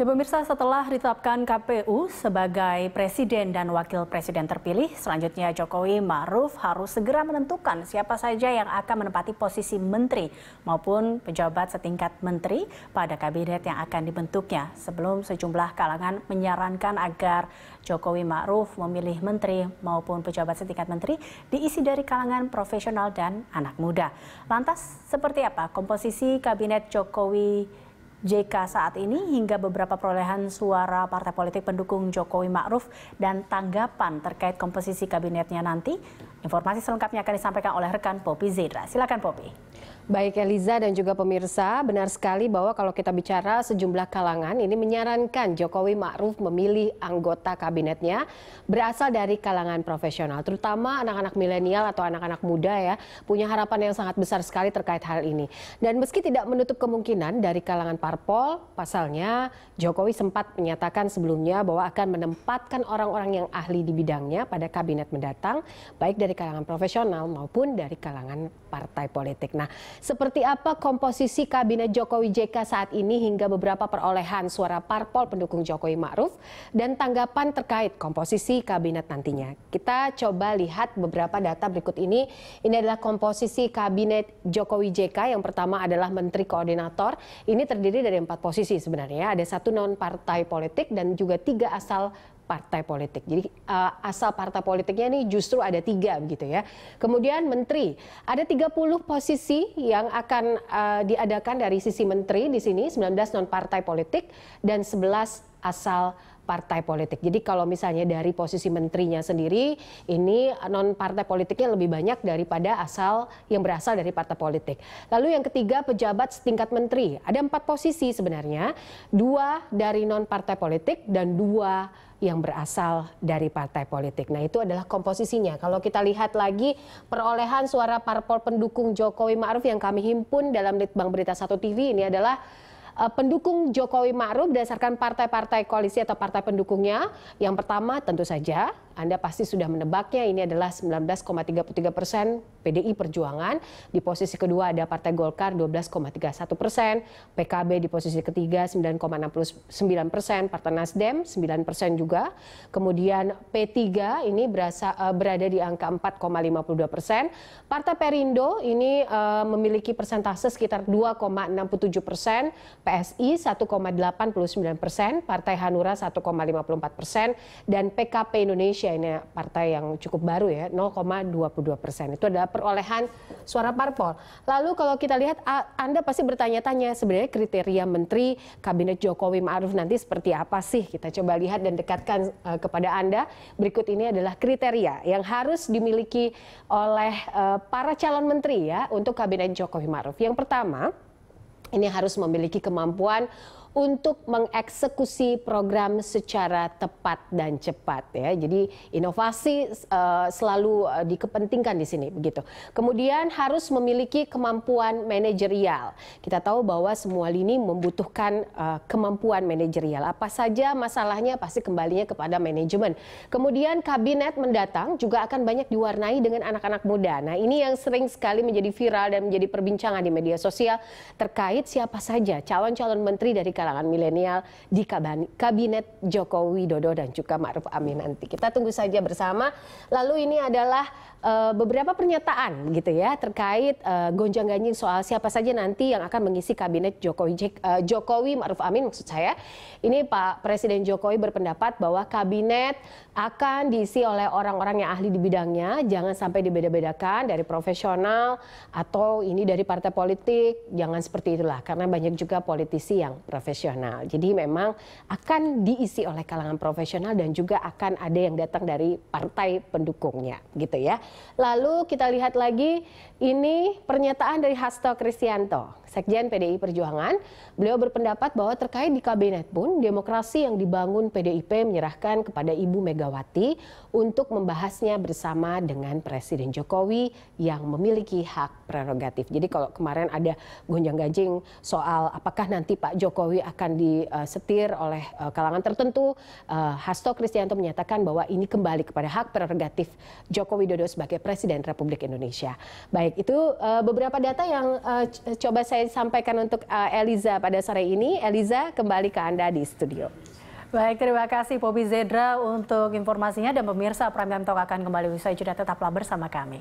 Ya pemirsa setelah ditetapkan KPU sebagai presiden dan wakil presiden terpilih, selanjutnya Jokowi Ma'ruf harus segera menentukan siapa saja yang akan menempati posisi menteri maupun pejabat setingkat menteri pada kabinet yang akan dibentuknya. Sebelum sejumlah kalangan menyarankan agar Jokowi Ma'ruf memilih menteri maupun pejabat setingkat menteri diisi dari kalangan profesional dan anak muda. Lantas seperti apa komposisi kabinet Jokowi JK saat ini hingga beberapa perolehan suara partai politik pendukung Jokowi Ma'ruf dan tanggapan terkait komposisi kabinetnya nanti. Informasi selengkapnya akan disampaikan oleh rekan Popi Zedra. Silakan Popi. Baik Eliza dan juga pemirsa, benar sekali bahwa kalau kita bicara sejumlah kalangan ini menyarankan Jokowi Ma'ruf memilih anggota kabinetnya berasal dari kalangan profesional, terutama anak-anak milenial atau anak-anak muda ya, punya harapan yang sangat besar sekali terkait hal ini. Dan meski tidak menutup kemungkinan dari kalangan parpol, pasalnya Jokowi sempat menyatakan sebelumnya bahwa akan menempatkan orang-orang yang ahli di bidangnya pada kabinet mendatang, baik dari kalangan profesional maupun dari kalangan partai politik. Nah, seperti apa komposisi kabinet Jokowi JK saat ini hingga beberapa perolehan suara parpol pendukung Jokowi Ma'ruf dan tanggapan terkait komposisi kabinet nantinya. Kita coba lihat beberapa data berikut ini. Ini adalah komposisi kabinet Jokowi JK. Yang pertama adalah Menteri Koordinator. Ini terdiri dari empat posisi sebenarnya. Ada satu non partai politik dan juga tiga asal partai politik. Jadi uh, asal partai politiknya ini justru ada tiga begitu ya. Kemudian menteri, ada 30 posisi yang akan uh, diadakan dari sisi menteri di sini, 19 non partai politik dan 11 asal partai politik. Jadi kalau misalnya dari posisi menterinya sendiri, ini non partai politiknya lebih banyak daripada asal yang berasal dari partai politik. Lalu yang ketiga pejabat setingkat menteri. Ada empat posisi sebenarnya, dua dari non partai politik dan dua yang berasal dari partai politik. Nah itu adalah komposisinya. Kalau kita lihat lagi perolehan suara parpol pendukung Jokowi Ma'ruf yang kami himpun dalam Litbang Berita 1 TV ini adalah uh, pendukung Jokowi Ma'ruf berdasarkan partai-partai koalisi atau partai pendukungnya. Yang pertama tentu saja anda pasti sudah menebaknya ini adalah 19,33 persen PDI Perjuangan. Di posisi kedua ada Partai Golkar 12,31 persen, PKB di posisi ketiga 9,69 persen, Partai Nasdem 9 persen juga. Kemudian P3 ini berasa, uh, berada di angka 4,52 persen. Partai Perindo ini uh, memiliki persentase sekitar 2,67 persen, PSI 1,89 persen, Partai Hanura 1,54 persen, dan PKP Indonesia ini partai yang cukup baru ya 0,22 persen itu adalah perolehan suara parpol. Lalu kalau kita lihat Anda pasti bertanya-tanya sebenarnya kriteria menteri kabinet Jokowi Ma'ruf nanti seperti apa sih? Kita coba lihat dan dekatkan uh, kepada Anda. Berikut ini adalah kriteria yang harus dimiliki oleh uh, para calon menteri ya untuk kabinet Jokowi Ma'ruf. Yang pertama ini harus memiliki kemampuan untuk mengeksekusi program secara tepat dan cepat ya. Jadi inovasi uh, selalu uh, dikepentingkan di sini begitu. Kemudian harus memiliki kemampuan manajerial. Kita tahu bahwa semua lini membutuhkan uh, kemampuan manajerial. Apa saja masalahnya pasti kembalinya kepada manajemen. Kemudian kabinet mendatang juga akan banyak diwarnai dengan anak-anak muda. Nah, ini yang sering sekali menjadi viral dan menjadi perbincangan di media sosial terkait siapa saja calon-calon menteri dari kalangan milenial di kabinet Joko Widodo dan juga Ma'ruf Amin nanti. Kita tunggu saja bersama. Lalu ini adalah uh, beberapa pernyataan gitu ya terkait uh, gonjang-ganjing soal siapa saja nanti yang akan mengisi kabinet Jokowi uh, Jokowi Ma'ruf Amin maksud saya. Ini Pak Presiden Jokowi berpendapat bahwa kabinet akan diisi oleh orang-orang yang ahli di bidangnya, jangan sampai dibeda-bedakan dari profesional atau ini dari partai politik, jangan seperti itulah karena banyak juga politisi yang profesional. Jadi memang akan diisi oleh kalangan profesional dan juga akan ada yang datang dari partai pendukungnya gitu ya. Lalu kita lihat lagi ini pernyataan dari Hasto Kristianto, Sekjen PDI Perjuangan. Beliau berpendapat bahwa terkait di kabinet pun demokrasi yang dibangun PDIP menyerahkan kepada Ibu Megawati untuk membahasnya bersama dengan Presiden Jokowi yang memiliki hak prerogatif. Jadi kalau kemarin ada gonjang-ganjing soal apakah nanti Pak Jokowi akan disetir oleh eh, kalangan tertentu, eh, Hasto Kristianto menyatakan bahwa ini kembali kepada hak prerogatif Jokowi Dodo sebagai Presiden Republik Indonesia. Baik, itu uh, beberapa data yang coba saya saya sampaikan untuk uh, Eliza pada sore ini. Eliza, kembali ke Anda di studio. Baik, terima kasih Pobi Zedra untuk informasinya dan pemirsa Prime Time Talk akan kembali usai jeda tetaplah bersama kami.